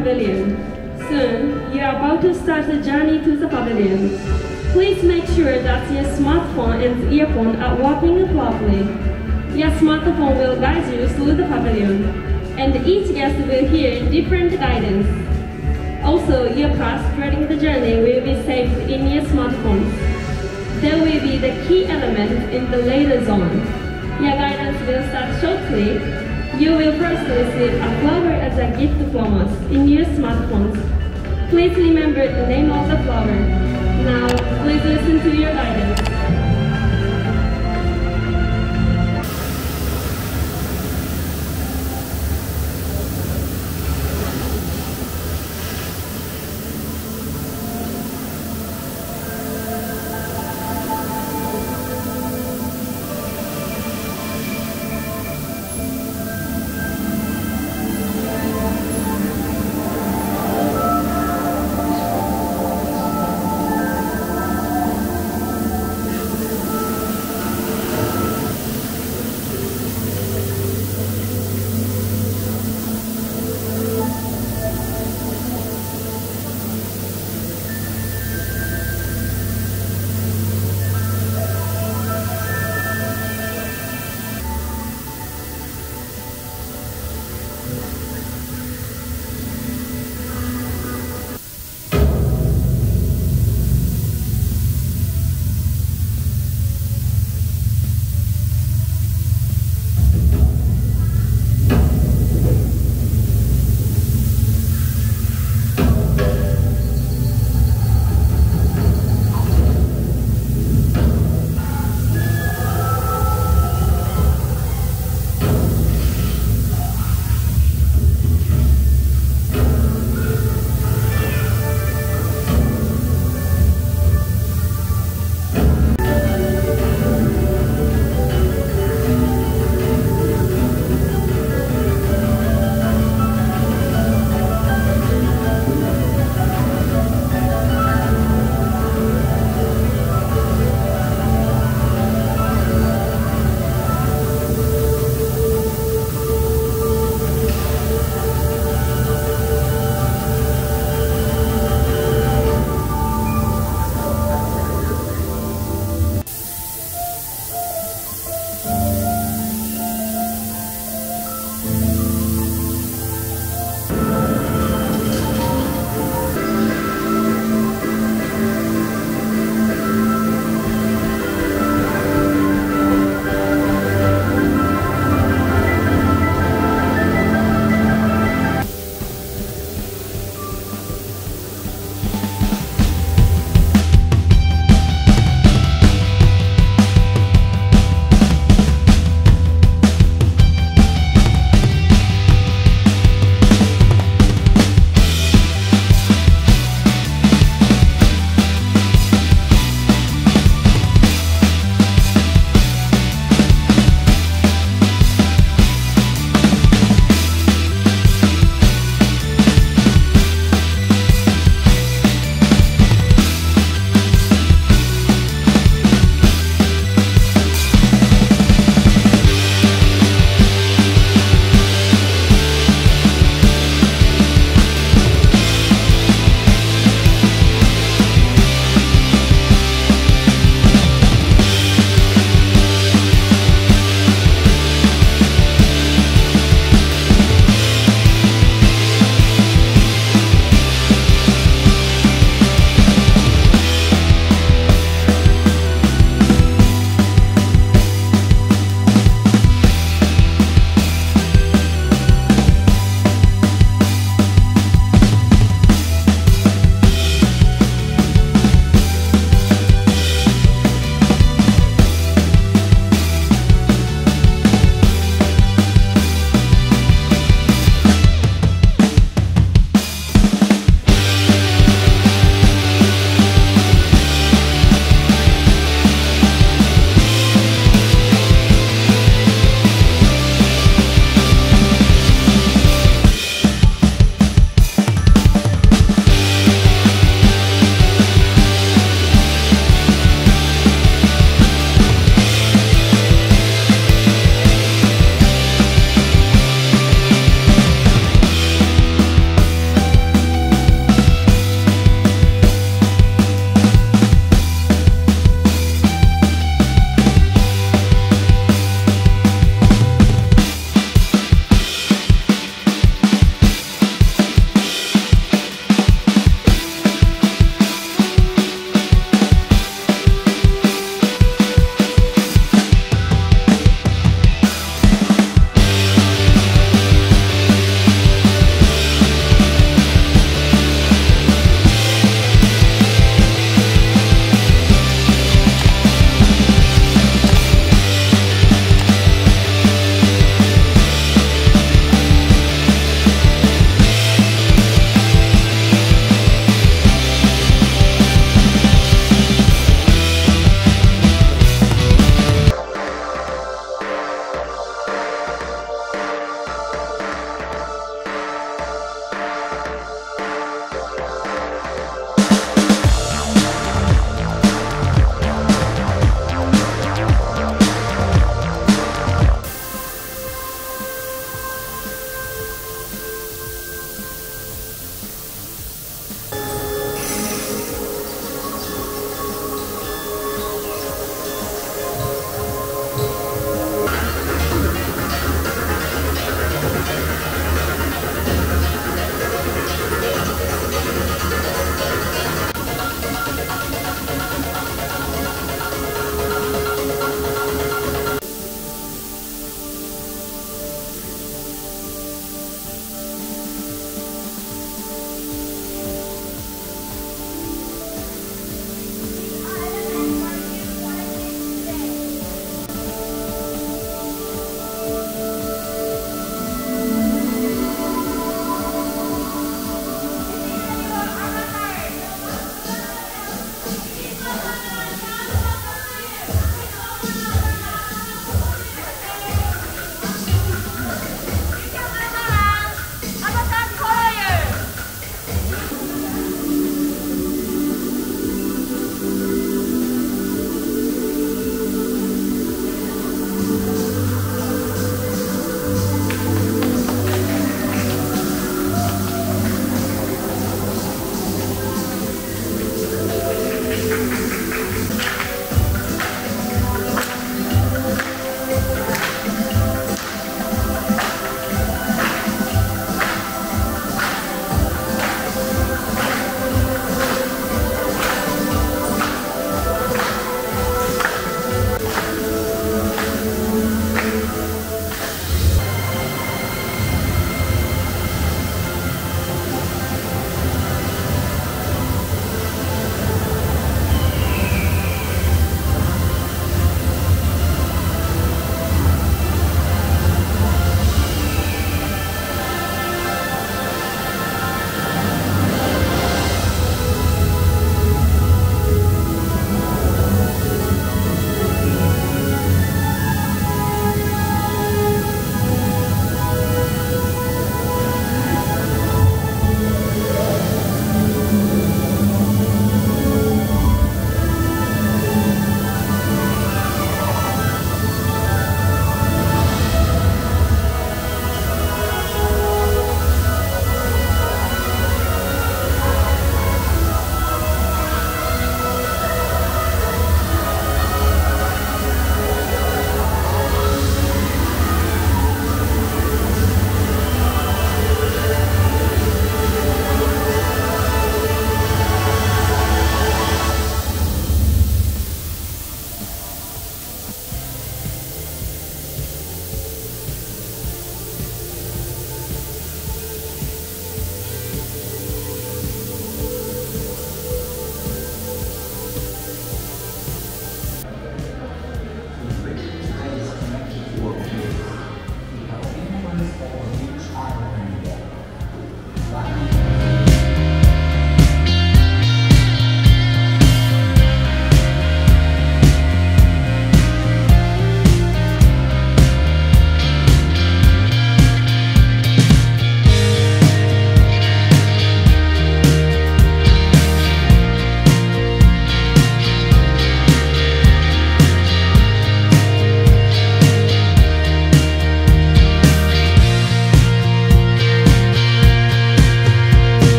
pavilion. Soon, you are about to start the journey to the pavilion. Please make sure that your smartphone and earphone are working properly. Your smartphone will guide you through the pavilion, and each guest will hear different guidance. Also, your pass during the journey will be saved in your smartphone. There will be the key element in the later zone. Your guidance will start shortly. You will first receive a flower as a gift from us in your smartphones. Please remember the name of the flower. Now, please listen to your guide.